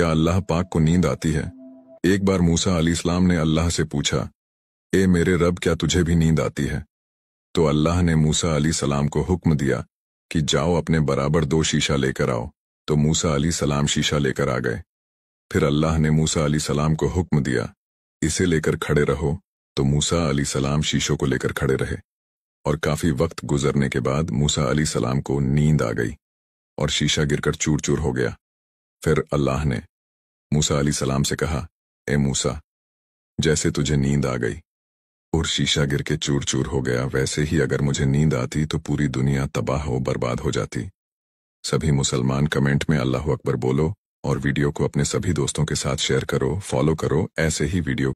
क्या अल्लाह पाक को नींद आती है? एक बार मूसा अली इस्लाम ने अल्लाह से पूछा, ए मेरे रब, क्या तुझे भी नींद आती है? तो अल्लाह ने मूसा अली सलाम को हुक्म दिया कि जाओ अपने बराबर दो शीशा लेकर आओ। तो मूसा अली सलाम शीशा लेकर आ गए। फिर अल्लाह ने मूसा अली सलाम को हुक्म दिया, इसे लेकर खड़े रहो। तो मूसा अली सलाम शीशों को लेकर खड़े रहे। और काफ़ी वक्त गुजरने के बाद मूसा अली सलाम को नींद आ गई और शीशा गिरकर चूर चूर हो गया। फिर अल्लाह ने मूसा अली सलाम से कहा, ए मूसा, जैसे तुझे नींद आ गई और शीशा गिर के चूर चूर हो गया, वैसे ही अगर मुझे नींद आती तो पूरी दुनिया तबाह हो बर्बाद हो जाती। सभी मुसलमान कमेंट में अल्लाह अकबर बोलो और वीडियो को अपने सभी दोस्तों के साथ शेयर करो, फॉलो करो, ऐसे ही वीडियो